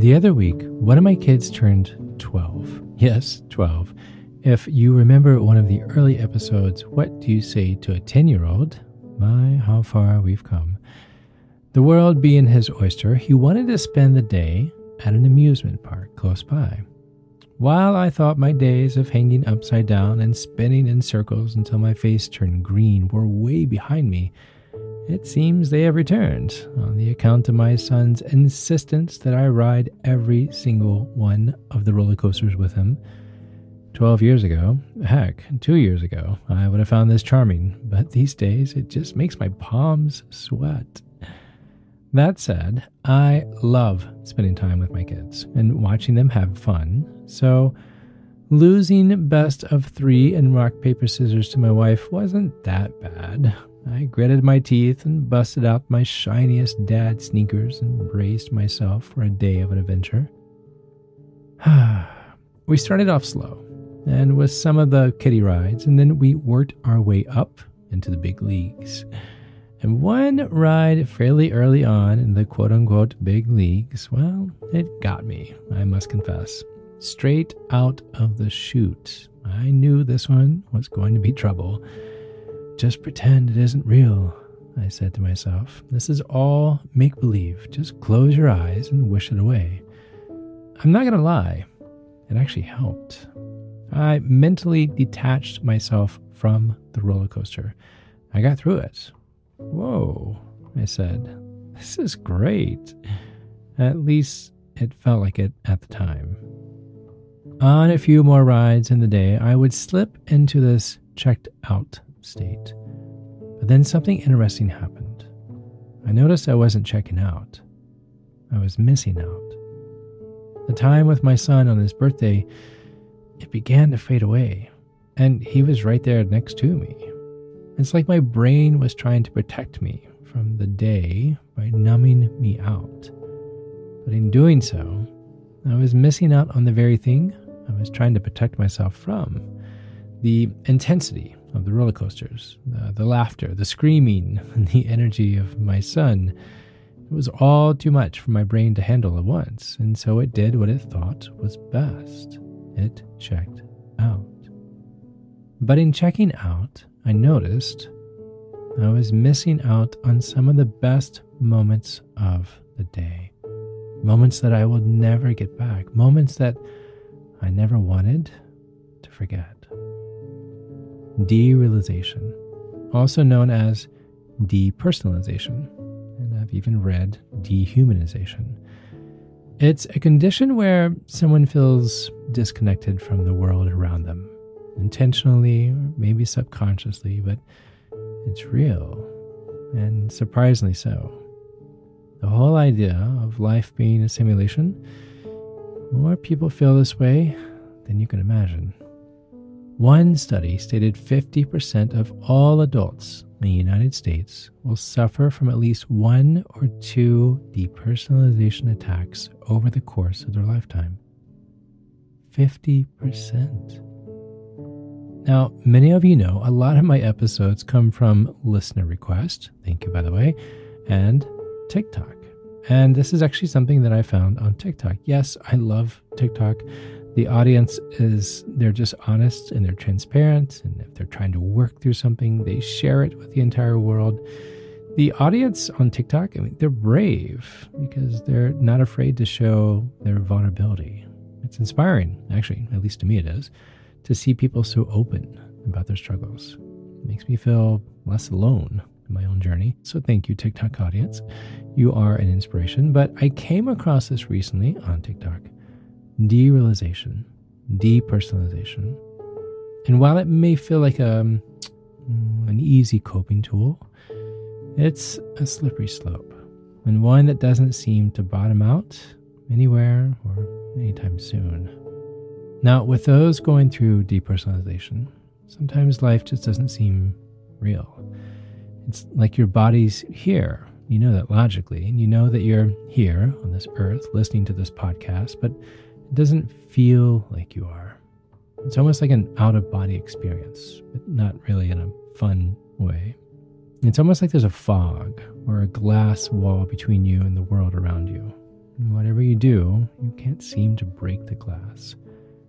The other week, one of my kids turned 12. Yes, 12. If you remember one of the early episodes, What Do You Say to a 10 year old? My, how far we've come. The world being his oyster, he wanted to spend the day at an amusement park close by. While I thought my days of hanging upside down and spinning in circles until my face turned green were way behind me, it seems they have returned on the account of my son's insistence that I ride every single one of the roller coasters with him. Twelve years ago, heck, two years ago, I would have found this charming, but these days it just makes my palms sweat. That said, I love spending time with my kids and watching them have fun. So, losing best of three in rock, paper, scissors to my wife wasn't that bad. I gritted my teeth and busted out my shiniest dad sneakers and braced myself for a day of an adventure. we started off slow and with some of the kiddie rides, and then we worked our way up into the big leagues. And one ride fairly early on in the quote unquote big leagues, well, it got me, I must confess. Straight out of the chute. I knew this one was going to be trouble. Just pretend it isn't real, I said to myself. This is all make believe. Just close your eyes and wish it away. I'm not going to lie, it actually helped. I mentally detached myself from the roller coaster. I got through it Whoa, I said. This is great. At least it felt like it at the time. On a few more rides in the day, I would slip into this checked out state. But then something interesting happened. I noticed I wasn't checking out, I was missing out. The time with my son on his birthday, it began to fade away, and he was right there next to me. It's like my brain was trying to protect me from the day by numbing me out. But in doing so, I was missing out on the very thing I was trying to protect myself from the intensity of the roller coasters, the, the laughter, the screaming, and the energy of my son. It was all too much for my brain to handle at once, and so it did what it thought was best it checked out. But in checking out, I noticed I was missing out on some of the best moments of the day. Moments that I will never get back. Moments that I never wanted to forget. Derealization, also known as depersonalization, and I've even read dehumanization. It's a condition where someone feels disconnected from the world around them intentionally or maybe subconsciously, but it's real, and surprisingly so. The whole idea of life being a simulation, more people feel this way than you can imagine. One study stated 50% of all adults in the United States will suffer from at least one or two depersonalization attacks over the course of their lifetime. 50%. Now, many of you know a lot of my episodes come from listener request. Thank you, by the way, and TikTok. And this is actually something that I found on TikTok. Yes, I love TikTok. The audience is, they're just honest and they're transparent. And if they're trying to work through something, they share it with the entire world. The audience on TikTok, I mean, they're brave because they're not afraid to show their vulnerability. It's inspiring, actually, at least to me it is to see people so open about their struggles. It makes me feel less alone in my own journey. So thank you, TikTok audience. You are an inspiration. But I came across this recently on TikTok derealization, depersonalization. And while it may feel like a, um, an easy coping tool, it's a slippery slope and one that doesn't seem to bottom out anywhere or anytime soon. Now, with those going through depersonalization, sometimes life just doesn't seem real. It's like your body's here. You know that logically, and you know that you're here on this earth listening to this podcast, but it doesn't feel like you are. It's almost like an out of body experience, but not really in a fun way. It's almost like there's a fog or a glass wall between you and the world around you. And whatever you do, you can't seem to break the glass.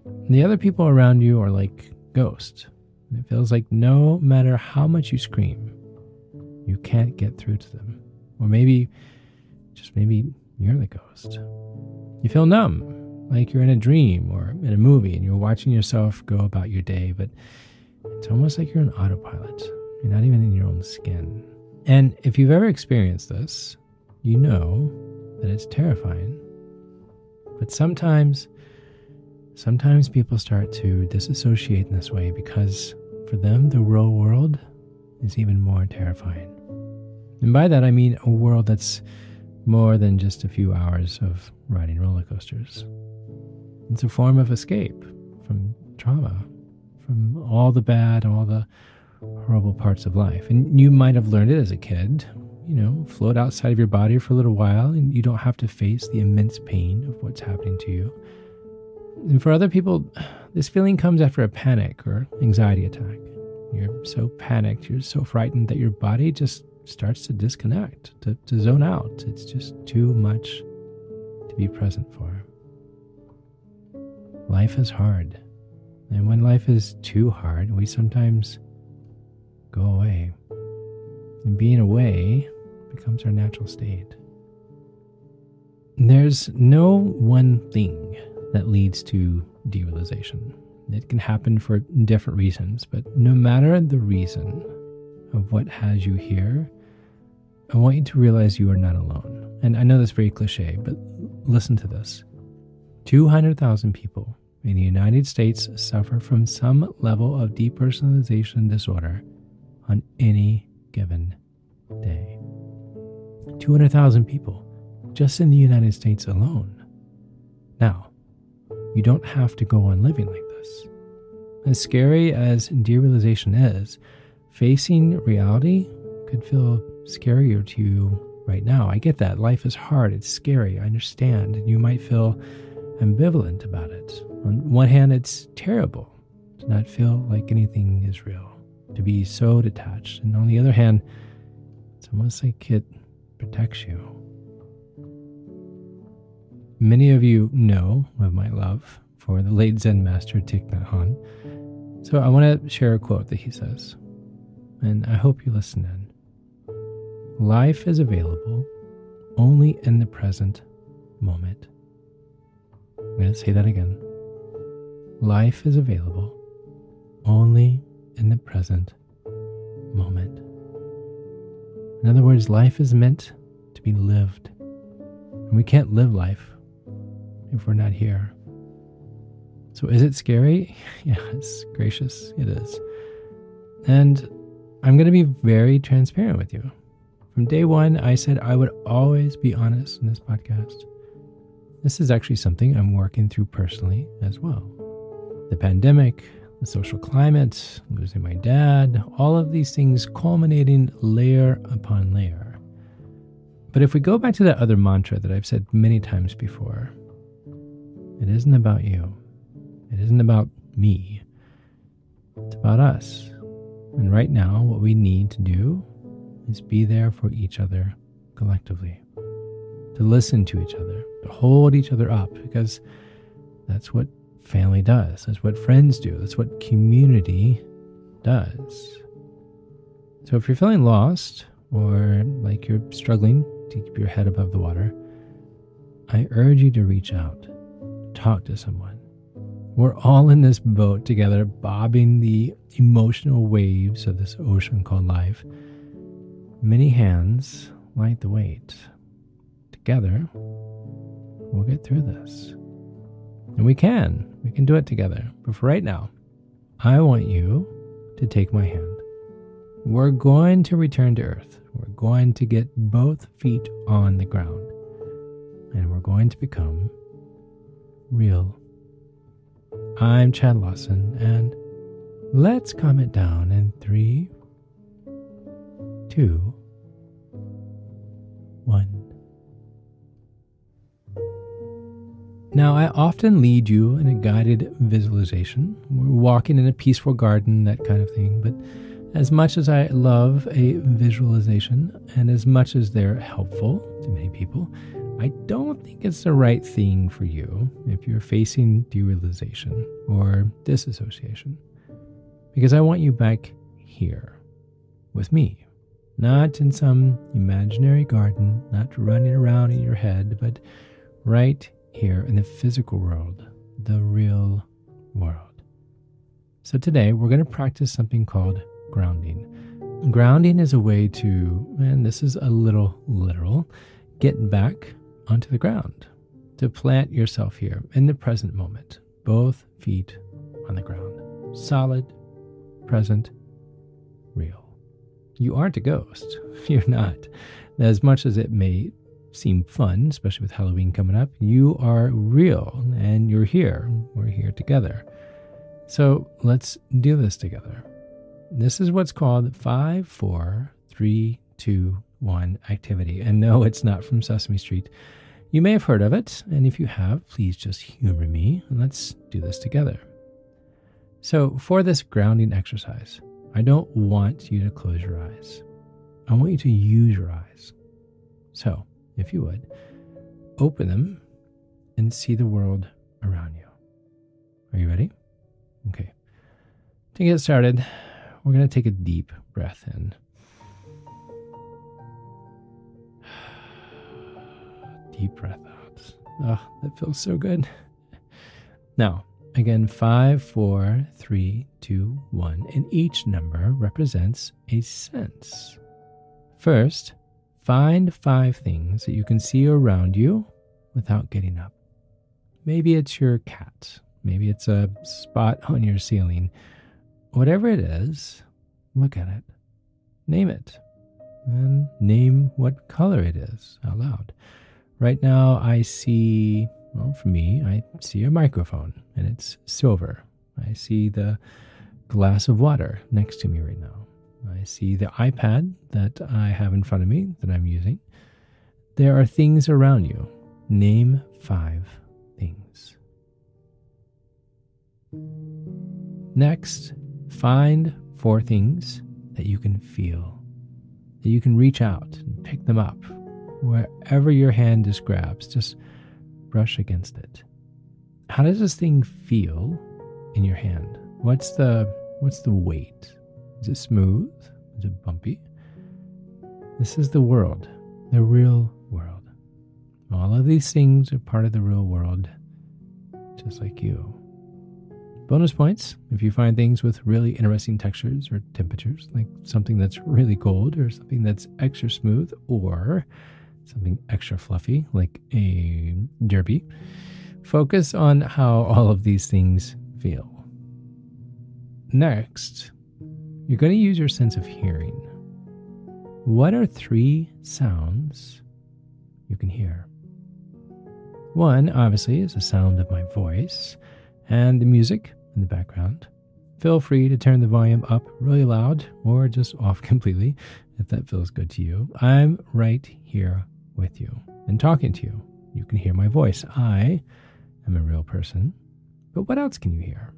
And the other people around you are like ghosts. And it feels like no matter how much you scream, you can't get through to them. Or maybe, just maybe, you're the ghost. You feel numb, like you're in a dream or in a movie and you're watching yourself go about your day, but it's almost like you're an autopilot. You're not even in your own skin. And if you've ever experienced this, you know that it's terrifying. But sometimes, sometimes people start to disassociate in this way because for them, the real world is even more terrifying. And by that, I mean a world that's more than just a few hours of riding roller coasters. It's a form of escape from trauma, from all the bad, all the horrible parts of life. And you might have learned it as a kid, you know, float outside of your body for a little while and you don't have to face the immense pain of what's happening to you. And for other people, this feeling comes after a panic or anxiety attack. You're so panicked, you're so frightened that your body just starts to disconnect, to, to zone out. It's just too much to be present for. Life is hard. And when life is too hard, we sometimes go away. And being away becomes our natural state. There's no one thing that leads to derealization. It can happen for different reasons, but no matter the reason of what has you here, I want you to realize you are not alone. And I know that's very cliche, but listen to this 200,000 people in the United States suffer from some level of depersonalization disorder on any given day. 200,000 people just in the United States alone. Now, you don't have to go on living like this. As scary as derealization is, facing reality could feel scarier to you right now. I get that. Life is hard, it's scary, I understand, and you might feel ambivalent about it. On one hand, it's terrible to not feel like anything is real, to be so detached. And on the other hand, it's almost like it protects you. Many of you know of my love for the late Zen master Thich Nhat Hanh. So I want to share a quote that he says, and I hope you listen in. Life is available only in the present moment. I'm going to say that again. Life is available only in the present moment. In other words, life is meant to be lived. And we can't live life if we're not here. So is it scary? yes, gracious, it is. And I'm going to be very transparent with you. From day one, I said I would always be honest in this podcast. This is actually something I'm working through personally as well. The pandemic, the social climate, losing my dad, all of these things culminating layer upon layer. But if we go back to that other mantra that I've said many times before, it isn't about you. It isn't about me. It's about us. And right now, what we need to do is be there for each other collectively, to listen to each other, to hold each other up, because that's what family does. That's what friends do. That's what community does. So if you're feeling lost or like you're struggling to keep your head above the water, I urge you to reach out, talk to someone. We're all in this boat together, bobbing the emotional waves of this ocean called life. Many hands light the weight. Together, we'll get through this. And we can. We can do it together. But for right now, I want you to take my hand. We're going to return to Earth. We're going to get both feet on the ground. And we're going to become real. I'm Chad Lawson, and let's calm it down in three, two, Now, I often lead you in a guided visualization. We're walking in a peaceful garden, that kind of thing. But as much as I love a visualization, and as much as they're helpful to many people, I don't think it's the right thing for you if you're facing derealization or disassociation, because I want you back here with me, not in some imaginary garden, not running around in your head, but right here in the physical world, the real world. So today we're going to practice something called grounding. Grounding is a way to, and this is a little literal, get back onto the ground, to plant yourself here in the present moment, both feet on the ground, solid, present, real. You aren't a ghost. You're not. As much as it may seem fun, especially with Halloween coming up, you are real and you're here. We're here together. So let's do this together. This is what's called 5, 4, 3, 2, 1 activity. And no, it's not from Sesame Street. You may have heard of it, and if you have, please just humor me and let's do this together. So, for this grounding exercise, I don't want you to close your eyes. I want you to use your eyes. So, if you would, open them and see the world around you. Are you ready? Okay. To get started, we're going to take a deep breath in. Deep breath out. Oh, that feels so good. Now, again, five, four, three, two, one, and each number represents a sense. First, find five things that you can see around you without getting up. Maybe it's your cat. Maybe it's a spot on your ceiling. Whatever it is, look at it. Name it. And name what color it is out loud. Right now, I see, well, for me, I see a microphone and it's silver. I see the glass of water next to me right now. I see the iPad that I have in front of me that I'm using. There are things around you. Name five things. Next, find four things that you can feel, that you can reach out and pick them up. Wherever your hand just grabs, just brush against it. How does this thing feel in your hand? What's the what's the weight? Is it smooth? Is it bumpy? This is the world, the real world. All of these things are part of the real world, just like you. Bonus points if you find things with really interesting textures or temperatures, like something that's really cold or something that's extra smooth or something extra fluffy, like a derby. Focus on how all of these things feel. Next, you're going to use your sense of hearing. What are three sounds you can hear? One, obviously, is the sound of my voice and the music in the background. Feel free to turn the volume up really loud or just off completely if that feels good to you. I'm right here with you and talking to you. You can hear my voice. I am a real person. But what else can you hear?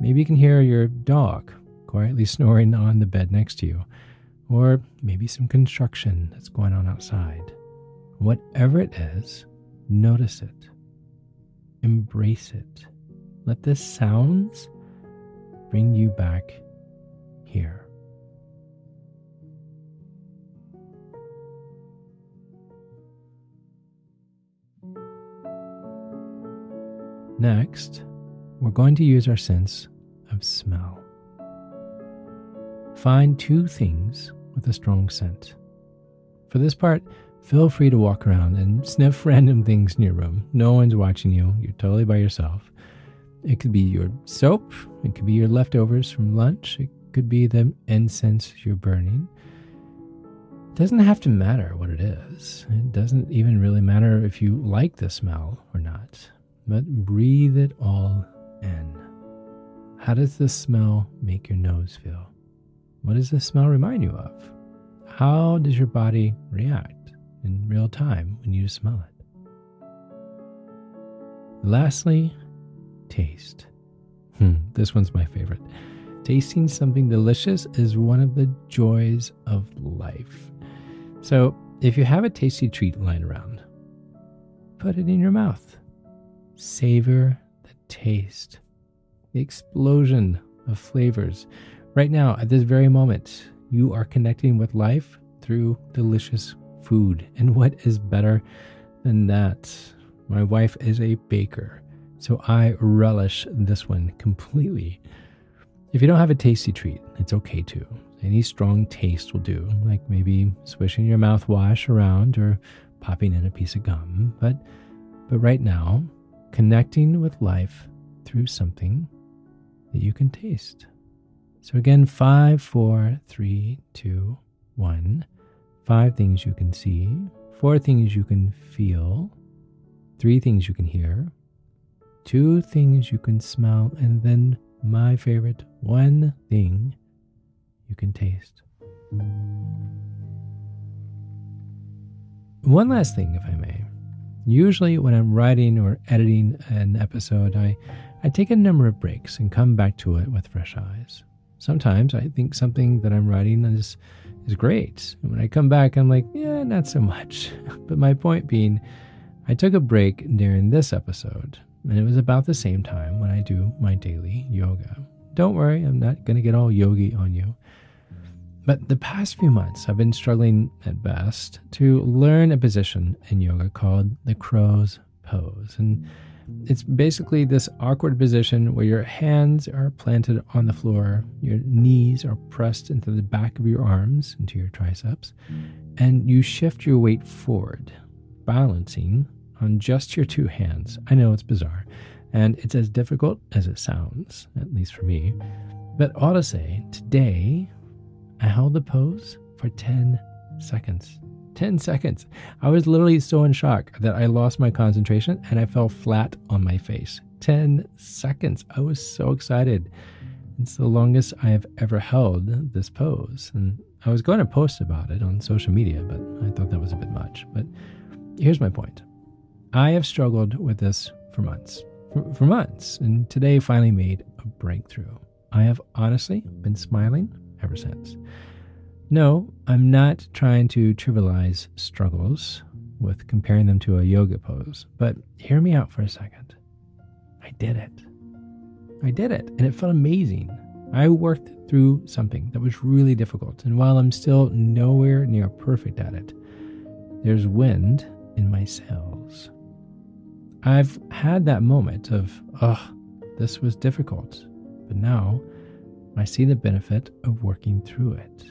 Maybe you can hear your dog quietly snoring on the bed next to you, or maybe some construction that's going on outside. Whatever it is, notice it, embrace it let the sounds bring you back here. Next, we're going to use our sense of smell. Find two things with a strong scent. For this part, feel free to walk around and sniff random things in your room. No one's watching you, you're totally by yourself. It could be your soap, it could be your leftovers from lunch, it could be the incense you're burning. It doesn't have to matter what it is. It doesn't even really matter if you like the smell or not. But breathe it all in. How does the smell make your nose feel? What does the smell remind you of? How does your body react in real time when you smell it? Lastly, taste. Hmm, this one's my favorite. Tasting something delicious is one of the joys of life. So, if you have a tasty treat lying around, put it in your mouth. Savor the taste, the explosion of flavors. Right now, at this very moment, you are connecting with life through delicious food. And what is better than that? My wife is a baker, so I relish this one completely. If you don't have a tasty treat, it's okay too. Any strong taste will do, like maybe swishing your mouthwash around or popping in a piece of gum. But but right now, connecting with life through something that you can taste. So again, five, four, three, two, one. Five things you can see, four things you can feel, three things you can hear, two things you can smell, and then my favorite, one thing you can taste. One last thing, if I may. Usually, when I'm writing or editing an episode, I, I take a number of breaks and come back to it with fresh eyes. Sometimes I think something that I'm writing is, is great. And when I come back, I'm like, yeah, not so much. but my point being, I took a break during this episode, and it was about the same time when I do my daily yoga. Don't worry, I'm not going to get all yogi on you. But the past few months, I've been struggling at best to learn a position in yoga called the crow's pose. And it's basically this awkward position where your hands are planted on the floor, your knees are pressed into the back of your arms, into your triceps, and you shift your weight forward, balancing on just your two hands. I know it's bizarre, and it's as difficult as it sounds, at least for me. But say, today I held the pose for 10 seconds. 10 seconds. I was literally so in shock that I lost my concentration and I fell flat on my face. 10 seconds. I was so excited. It's the longest I have ever held this pose. And I was going to post about it on social media, but I thought that was a bit much. But here's my point I have struggled with this for months. For, for months. And today finally made a breakthrough. I have honestly been smiling ever since. No, I'm not trying to trivialize struggles with comparing them to a yoga pose, but hear me out for a second. I did it. I did it, and it felt amazing. I worked through something that was really difficult, and while I'm still nowhere near perfect at it, there's wind in my sails. I've had that moment of, ugh, this was difficult, but now I see the benefit of working through it.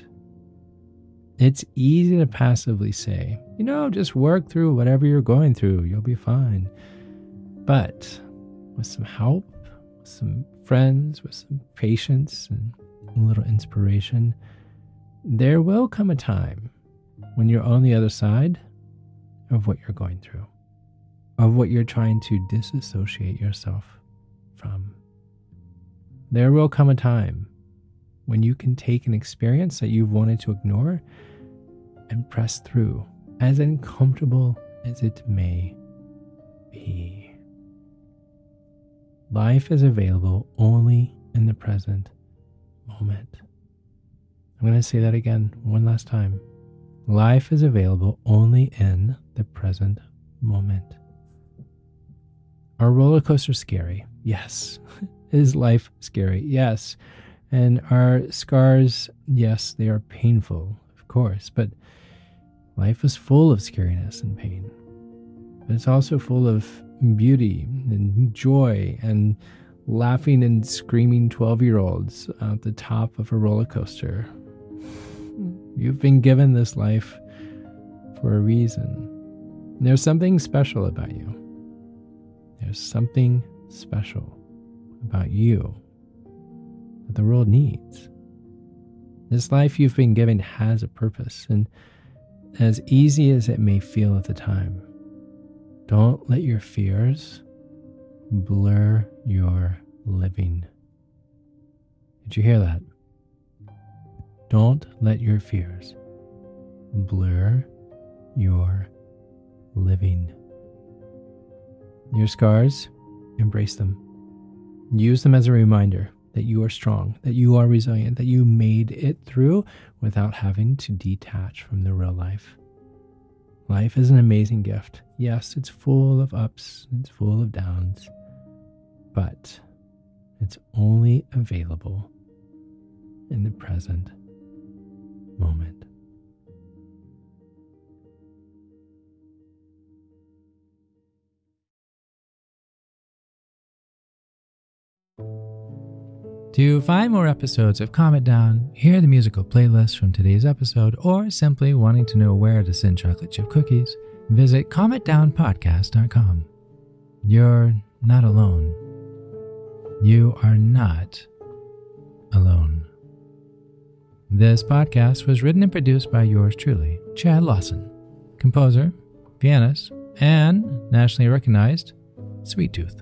It's easy to passively say, you know, just work through whatever you're going through, you'll be fine. But with some help, with some friends, with some patience, and a little inspiration, there will come a time when you're on the other side of what you're going through, of what you're trying to disassociate yourself from. There will come a time when you can take an experience that you've wanted to ignore and press through, as uncomfortable as it may be. Life is available only in the present moment. I'm going to say that again one last time. Life is available only in the present moment. Are roller coasters scary? Yes. is life scary? Yes. And our scars, yes, they are painful, of course, but life is full of scariness and pain. But it's also full of beauty and joy and laughing and screaming 12 year olds at the top of a roller coaster. You've been given this life for a reason. There's something special about you. There's something special about you that the world needs. This life you've been given has a purpose, and as easy as it may feel at the time, don't let your fears blur your living. Did you hear that? Don't let your fears blur your living. Your scars, embrace them. Use them as a reminder that you are strong, that you are resilient, that you made it through without having to detach from the real life. Life is an amazing gift. Yes, it's full of ups, it's full of downs, but it's only available in the present moment. To find more episodes of Calm It Down, hear the musical playlist from today's episode, or simply wanting to know where to send chocolate chip cookies, visit calmitdownpodcast.com. You're not alone. You are not alone. This podcast was written and produced by yours truly, Chad Lawson, composer, pianist, and nationally recognized Sweet Tooth.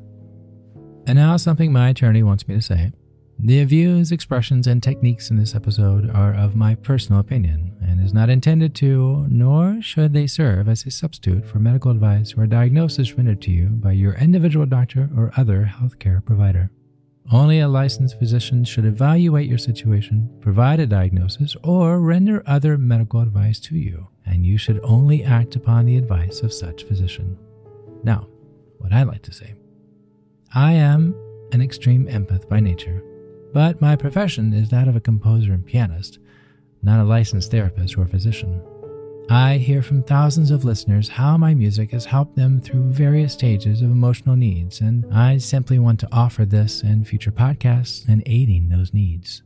And now, something my attorney wants me to say. The views, expressions, and techniques in this episode are of my personal opinion and is not intended to, nor should they serve as a substitute for medical advice or diagnosis rendered to you by your individual doctor or other healthcare provider. Only a licensed physician should evaluate your situation, provide a diagnosis, or render other medical advice to you, and you should only act upon the advice of such physician. Now, what I like to say I am an extreme empath by nature but my profession is that of a composer and pianist, not a licensed therapist or physician. I hear from thousands of listeners how my music has helped them through various stages of emotional needs, and I simply want to offer this and future podcasts in aiding those needs.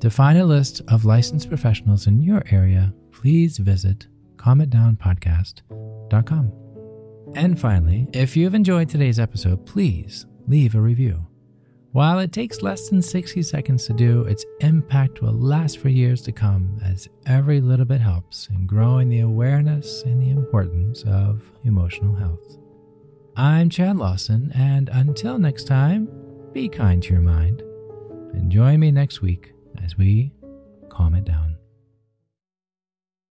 To find a list of licensed professionals in your area, please visit calmitdownpodcast.com. And finally, if you've enjoyed today's episode, please leave a review. While it takes less than 60 seconds to do, its impact will last for years to come as every little bit helps in growing the awareness and the importance of emotional health. I'm Chad Lawson, and until next time, be kind to your mind and join me next week as we calm it down.